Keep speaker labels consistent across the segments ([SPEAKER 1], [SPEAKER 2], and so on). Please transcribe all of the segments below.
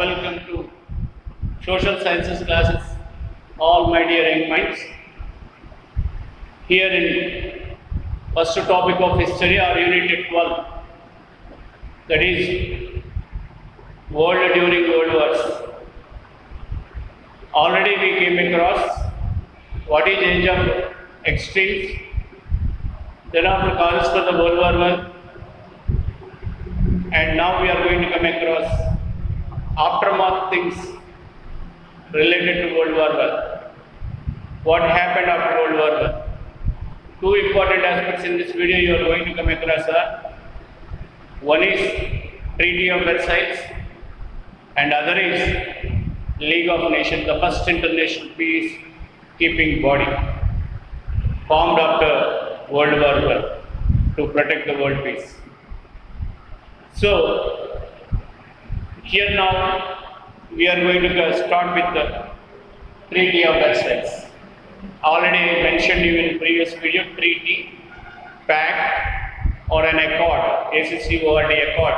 [SPEAKER 1] welcome to social sciences classes, all my dear young minds. Here in first topic of history or unit 12, that is world during world wars. Already we came across what is age of extremes. Then after causes for the World War One, and now we are going to come across aftermath things related to World War One. What happened after World War One? Two important aspects in this video you are going to come across are one is Treaty of Versailles and other is League of Nations, the first international peace keeping body formed after World War One to protect the world peace. So, here now we are going to start with the Treaty of Versailles. Already I mentioned you in previous video, treaty, pact or an accord, ACCORD accord.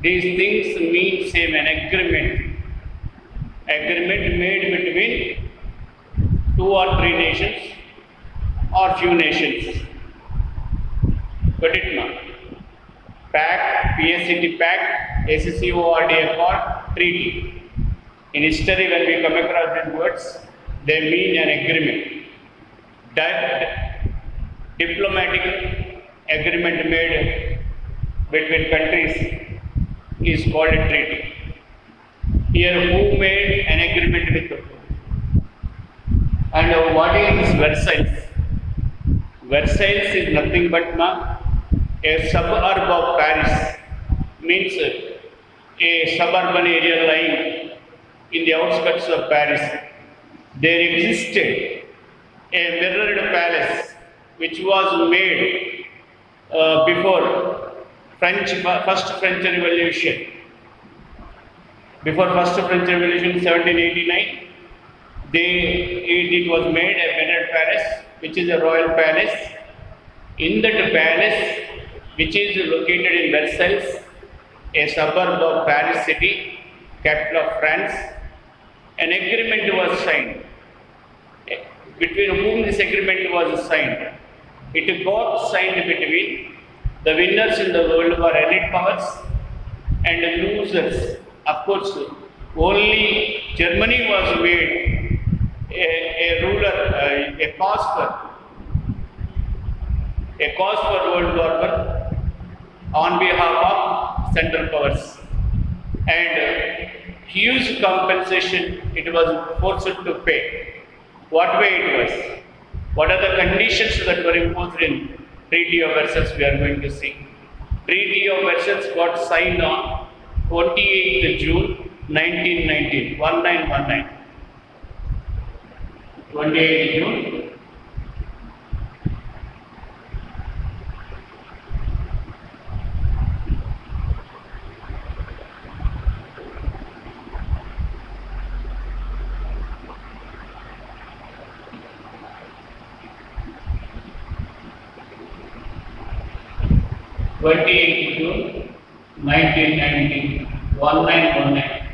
[SPEAKER 1] These things mean same, an agreement. Agreement made between two or three nations or few nations. But it not. Pact, PSCT Pact, ACCORD Accord, Treaty. In history, when we come across these words, they mean an agreement. That diplomatic agreement made between countries is called a treaty. Here, who made an agreement with whom? And what is Versailles? Versailles is nothing but a suburb of Paris, means a suburban area lying in the outskirts of Paris. There existed a mirrored palace which was made uh, before French first French Revolution. Before first French Revolution, 1789, they it, it was made a mirrored palace, which is a royal palace. In that palace, which is located in Versailles, a suburb of Paris city, capital of France, an agreement was signed. Between whom this agreement was signed? It got signed between the winners in the World War Allied powers and the losers. Of course, only Germany was made a, a ruler, uh, a cause for a cause for World War One on behalf of Central Powers. And huge compensation it was forced to pay. What way it was? What are the conditions that were imposed in Treaty of Versailles we are going to see. Treaty of Versailles got signed on 28th June 1919, 1919. 28th June 28 June 1919, 1919.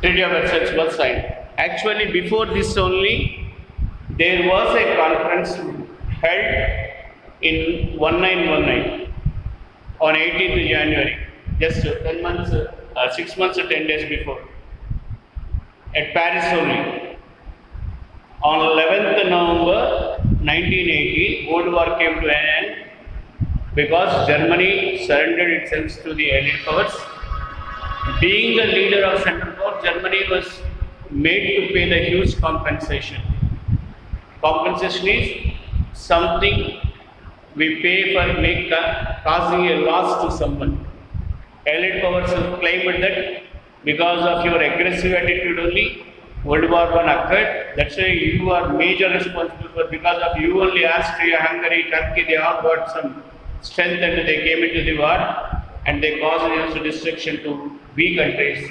[SPEAKER 1] Treaty of Versailles was signed. Actually, before this only, there was a conference held in 1919 on 18th January, just 10 months, uh, 6 months or 10 days before, at Paris only. On 11th November 1918, World War came to an end because Germany surrendered itself to the Allied powers. Being the leader of Central Power, Germany was made to pay the huge compensation. Compensation is something we pay for make causing a loss to someone. Allied powers claimed that because of your aggressive attitude only, World War One occurred. That's why you are major responsible for because of you only Austria, Hungary, Turkey, they all got some strength and they came into the war and they caused also destruction to weak countries.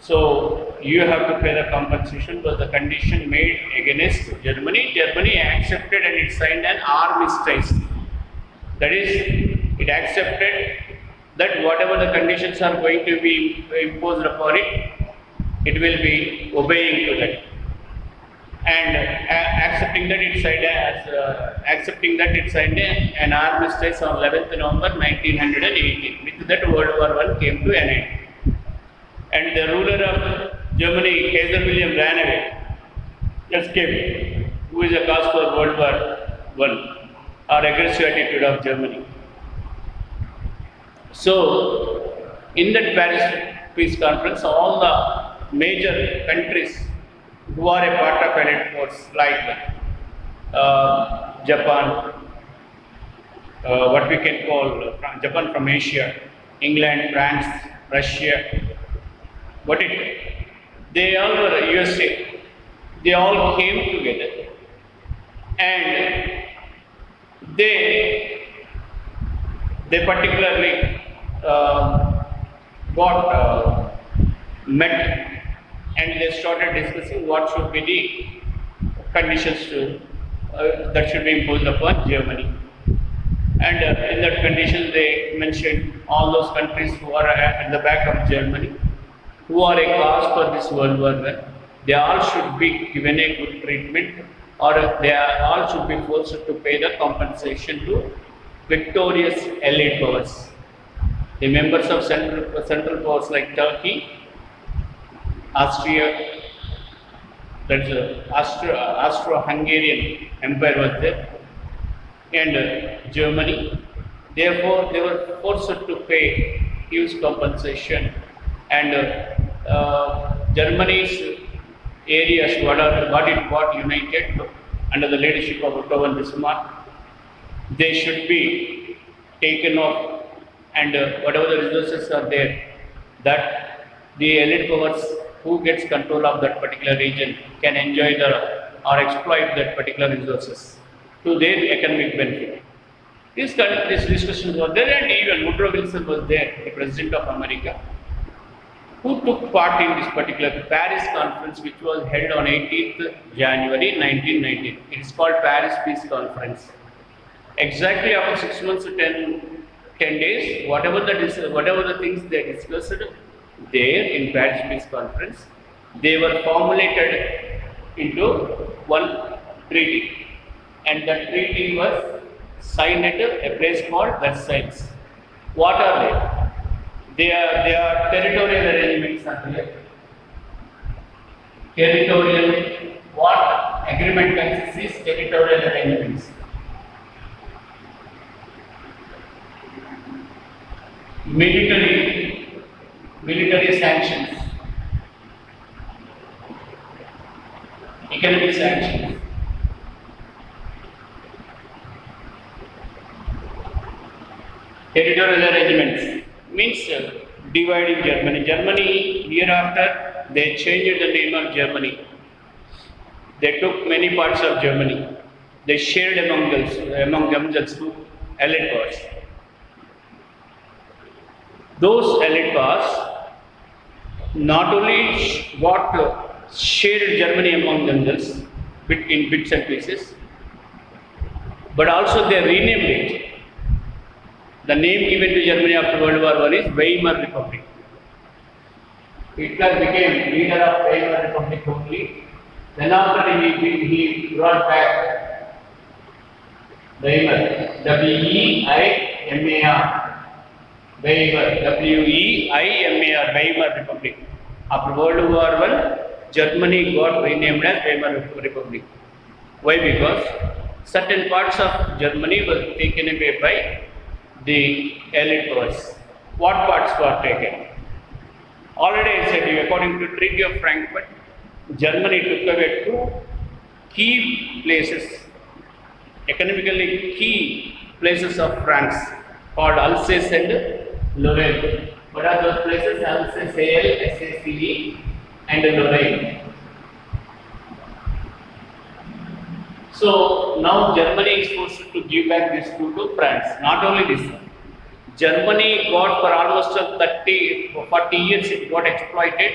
[SPEAKER 1] So you have to pay the compensation was the condition made against Germany. Germany accepted and it signed an armistice. That is, it accepted that whatever the conditions are going to be imposed upon it, it will be obeying to that and uh, accepting that it signed as uh, accepting that it signed an armistice on 11th November 1918. With that, World War One came to an end, and the ruler of Germany, Kaiser William, ran away, escaped. Who is a cause for World War One or aggressive attitude of Germany? So, in that Paris Peace Conference, all the major countries who are a part of Allied force like uh, Japan, uh, what we can call uh, Japan from Asia, England, France, Russia, what it, they all were USA, they all came together and they, they particularly uh, got uh, met and they started discussing what should be the conditions to, uh, that should be imposed upon Germany. And uh, in that condition, they mentioned all those countries who are at the back of Germany, who are a cause for this World War I. They all should be given a good treatment, or they all should be forced to pay the compensation to victorious allied powers. The members of central, central powers like Turkey, Austria, that's uh, Austro, Austro-Hungarian Empire was there, and uh, Germany. Therefore, they were forced to pay huge compensation, and uh, Germany's areas what are what it got united under the leadership of Otto von Bismarck. They should be taken off, and uh, whatever the resources are there, that the elite powers who gets control of that particular region can enjoy the or exploit that particular resources to their economic benefit. this These, these discussions were there and even Woodrow Wilson was there, the President of America, who took part in this particular Paris conference which was held on 18th January 1919. It is called Paris Peace Conference. Exactly after 6 months to 10, 10 days, whatever the, whatever the things they discussed, there in Paris Peace Conference, they were formulated into one treaty, and that treaty was signed at a place called Versailles. What are they? They are they are territorial arrangements are there. Territorial what agreement consists is territorial arrangements. Military military sanctions, economic sanctions, territorial arrangements means uh, dividing Germany. Germany hereafter they changed the name of Germany. They took many parts of Germany. They shared among themselves, among themselves to allied powers. Those allied powers not only what uh, shared Germany among themselves in bits and pieces, but also they renamed it. The name given to Germany after World War I is Weimar Republic. Hitler became leader of Weimar Republic only. Then after he, he brought back Weimar, W-E-I-M-A-R. Weimar, W-E-I-M-A-R, Weimar Republic. After World War I, Germany got renamed as Weimar Republic. Why? Because certain parts of Germany were taken away by the Allied powers. What parts were taken? Already I said you, according to Treaty of Frankfurt, Germany took away two key places, economically key places of France called Alsace and Lorraine. What are those places? Alsace, A-L-S-A-C-E and Lorraine. So now Germany is forced to give back this to France. Not only this, Germany got for almost 30, 40 years it got exploited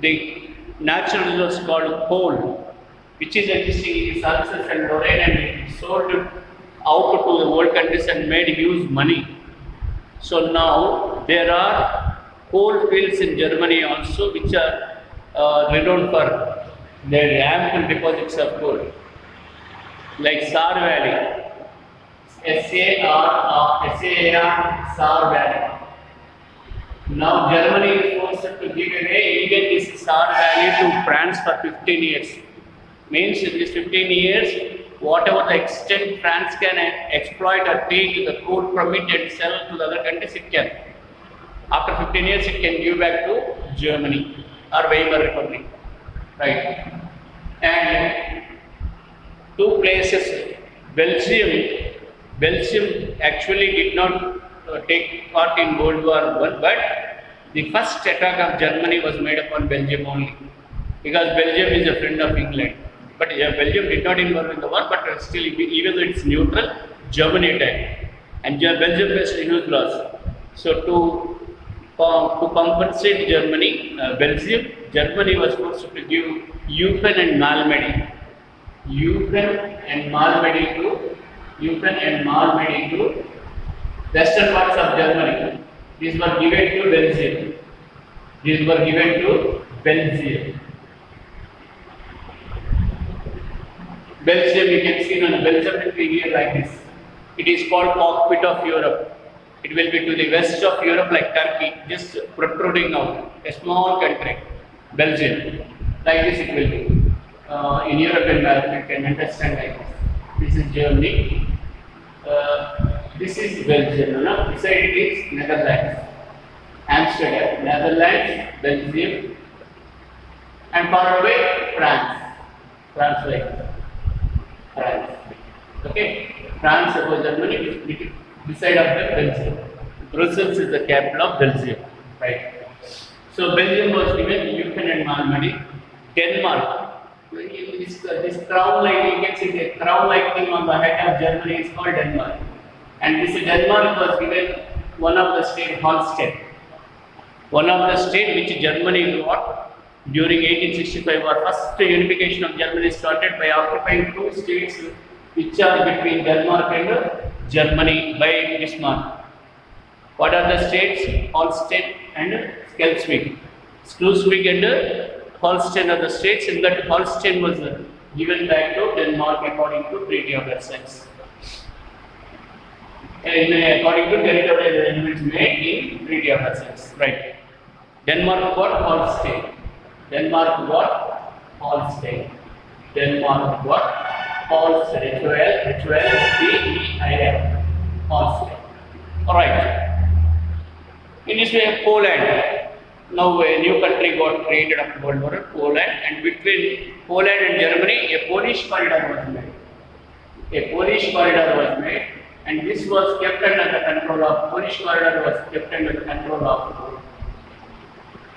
[SPEAKER 1] the natural resource called coal, which is existing in the Alsace and Lorraine and sold out to the world countries and made huge money. So now there are coal fields in Germany also which are uh, renowned for their ample deposits of coal, like Saar Valley, S-A-R, S-A-R, Saar Valley. Now Germany is forced to give away even this Saar Valley to France for 15 years. Means in these 15 years, whatever the extent France can exploit or take the coal from it and sell to the other countries, it can. After 15 years, it can give back to Germany or Weimar Republic. Right. And two places, Belgium, Belgium actually did not uh, take part in World War One, but the first attack of Germany was made upon Belgium only, because Belgium is a friend of England. But yeah, Belgium did not involve in the war, but still, even though it's neutral, Germany attacked, and Belgium faced huge loss. So to to compensate Germany, uh, Belgium, Germany was forced to give Eupen and Malmedy. Eupen and Malmedy to Eupen and Malmedy to western parts of Germany. These were given to Belgium. These were given to Belgium. Belgium, you can see on Belgium will be like this. It is called cockpit of Europe. It will be to the west of Europe like Turkey, just protruding out. A small country, Belgium. Like this it will be. Uh, in European map, you can understand like this. This is Germany. Uh, this is Belgium. No? Beside it is Netherlands. Amsterdam, Netherlands, Belgium. And far away, France. France like France. Okay? France above Germany is beside of the Belgium. Brussels is the capital of Belgium. Right. So Belgium was given Eupen and Malmedy. Denmark. This, uh, this crown like you can see the crown like thing on the head of Germany is called Denmark. And this Denmark was given one of the state Holstein. One of the state which Germany got during 1865 or first unification of Germany started by occupying two states which are between Denmark and Germany by Bismarck. What are the states? Holstein and Schleswig. Schleswig and Holstein are the states in that Holstein was given back to Denmark according to Treaty of Versailles uh, in, according to territorial arrangements made in Treaty of Versailles. Right. Denmark got Holstein. Denmark got Holstein. Denmark got Holstein. H-O-L, H-O-L-S-T-E-I-N. Holstein. Alright. In this way, Poland. Now a new country got created after World War Poland, and between Poland and Germany, a Polish corridor was made. A Polish corridor was made and this was kept under the control of Polish corridor was kept under the control of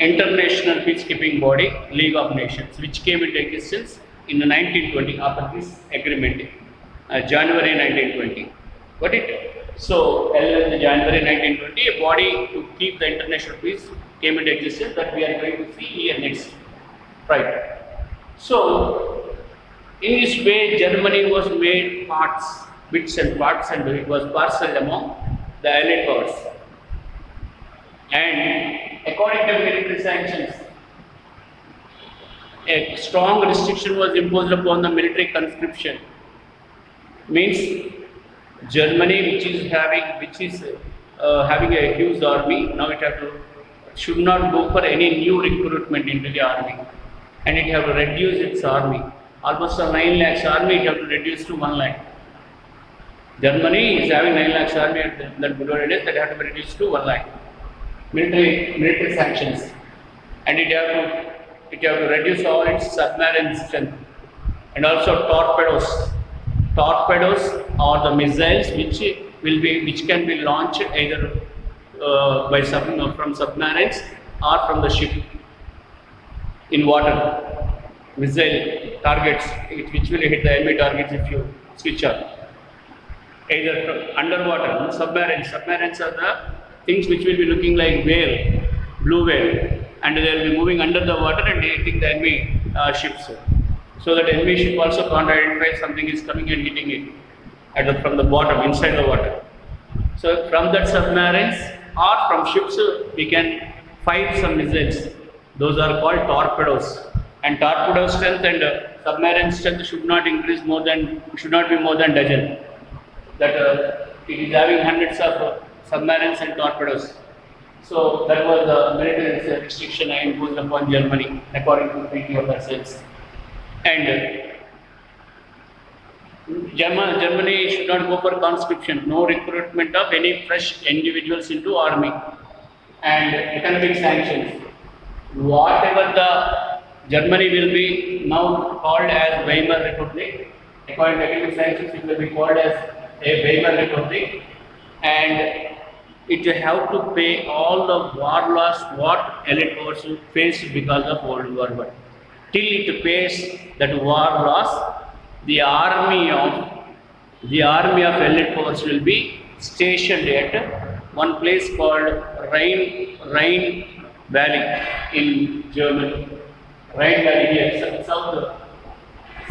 [SPEAKER 1] International Peacekeeping Body, League of Nations, which came into existence in 1920 after this agreement, uh, January 1920. Got it? So, January 1920, a body to keep the international peace came into existence that we are going to see here next. Right. So, in this way, Germany was made parts bits and parts and it was parceled among the allied powers. And according to military sanctions, a strong restriction was imposed upon the military conscription. Means Germany, which is having which is uh, having a huge army, now it have to should not go for any new recruitment into the army, and it have to reduce its army. Almost a nine lakhs army, it have to reduce to one lakh. Germany is having 9 lakhs army at that days that have to be reduced to 1 lakh. Military, military sanctions. And it have to it have to reduce all its submarine strength and also torpedoes. Torpedoes are the missiles which will be which can be launched either uh, by sub, from submarines or from the ship in water. Missile targets which will hit the enemy targets if you switch on either from underwater, submarines. Submarines are the things which will be looking like whale, blue whale, and they will be moving under the water and hitting the enemy uh, ships. So that enemy ship also can't identify something is coming and hitting it at the, from the bottom, inside the water. So from that submarines, or from ships uh, we can fire some missiles. Those are called torpedoes. And torpedo strength and uh, submarine strength should not increase more than should not be more than dozen. That uh, it is having hundreds of uh, submarines and torpedoes. So that was the military restriction I imposed upon Germany according to Treaty of Versailles. And German, Germany should not go for conscription, no recruitment of any fresh individuals into army and economic sanctions. Whatever the Germany will be now called as Weimar Republic, according to economic sanctions, it will be called as a Weimar Republic and it will have to pay all the war loss what elite powers faced because of World War I. Till it pays that war loss, the army of the army of elite powers will be stationed at one place called Rhine Rhine Valley in Germany. Rhine Valley here, south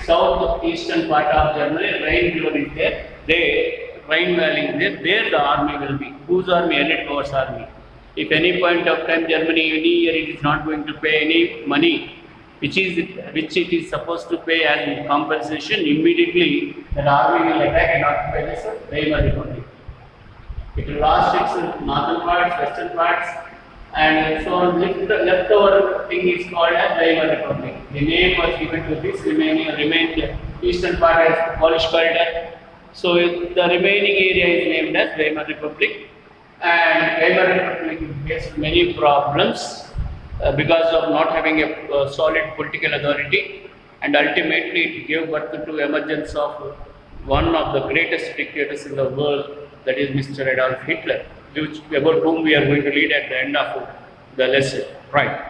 [SPEAKER 1] south eastern part of Germany, Rhine River is there. They Valley is there. There the army will be. Whose army? Elite powers army. If any point of time Germany any year it is not going to pay any money which is which it is supposed to pay as compensation, immediately the army will attack and occupy this Weimar Republic. It will lost its northern parts, western parts, and so on. Left, leftover thing is called as Weimar Republic. The name was given to this remaining remained eastern part as Polish corridor. So the remaining area is named as Weimar Republic, and Weimar Republic faced many problems uh, because of not having a uh, solid political authority and ultimately it gave birth to emergence of one of the greatest dictators in the world that is Mr. Adolf Hitler which, about whom we are going to read at the end of the lesson right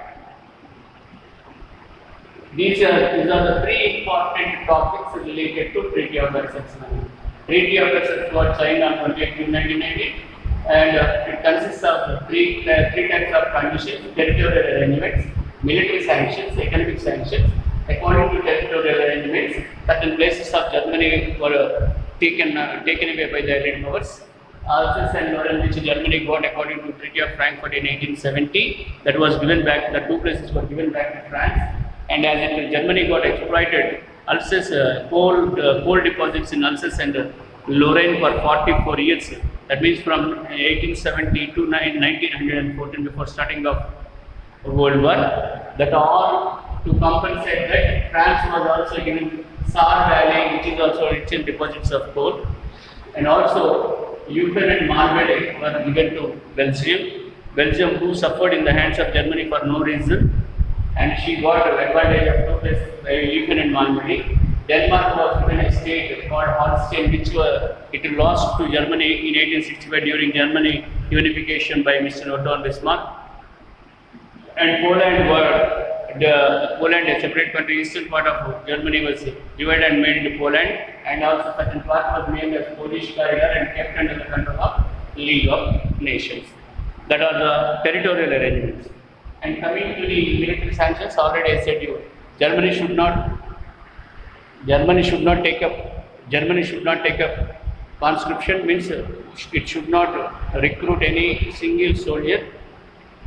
[SPEAKER 1] these are, these are the three important topics related to Treaty of Versailles. Treaty of Versailles was signed on 28 June 1990 and uh, it consists of three, uh, three types of conditions, territorial arrangements, military sanctions, economic sanctions. According to territorial arrangements, certain places of Germany were uh, taken, uh, taken away by the Allied powers. Alsace and Lorraine, which Germany got according to Treaty of Frankfurt in 1870, that was given back, the two places were given back to France. And as it, Germany got exploited, Alsace, uh, coal, uh, coal deposits in Alsace and Lorraine for 44 years that means from 1870 to 1914 before starting of World War, that all to compensate that France was also given Saar Valley which is also rich in deposits of coal and also Eupen and Malmedy were given to Belgium. Belgium who suffered in the hands of Germany for no reason and she got advantage of two places, Eupen and Malmedy. Denmark was given a state called Holstein, which were, it lost to Germany in 1865 during Germany unification by Mr. Otto Bismarck. And Poland were the Poland, a separate country, eastern part of Germany was divided and made into Poland, and also certain part was named as Polish corridor and kept under the control of League of Nations. That are the territorial arrangements. And coming to the military sanctions, already I said you, Germany should not Germany should not take up Germany should not take up conscription means it should not recruit any single soldier.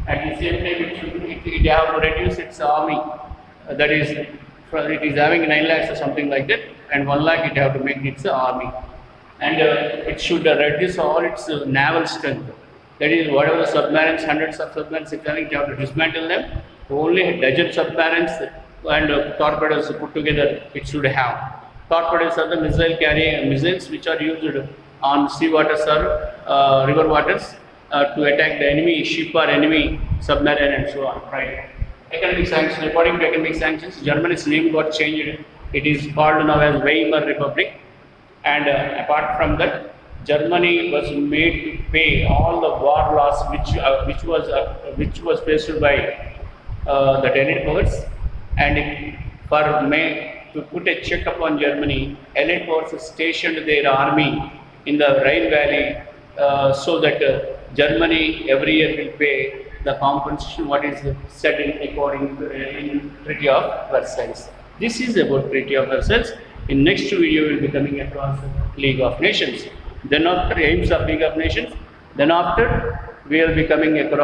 [SPEAKER 1] At the same time, it should it, it have to reduce its army. Uh, that is, it is having nine lakhs or something like that, and one lakh it have to make its army, and uh, it should uh, reduce all its uh, naval strength. That is, whatever submarines, hundreds of submarines, if you have to dismantle them. Only dozen submarines and uh, torpedoes put together it should have. Torpedoes are the missile carrying missiles which are used on sea waters or uh, river waters uh, to attack the enemy ship or enemy submarine and so on. Right. Economic sanctions. According to economic sanctions, Germany's name got changed. It is called now as Weimar Republic. And uh, apart from that, Germany was made to pay all the war loss which uh, which was uh, which was faced by uh, the Allied powers and for May to put a check upon Germany, Allied powers stationed their army in the Rhine Valley uh, so that uh, Germany every year will pay the compensation what is said in according to, uh, in Treaty of Versailles. This is about Treaty of Versailles. In next video, we will be coming across League of Nations. Then after aims of League of Nations, then after we will be coming across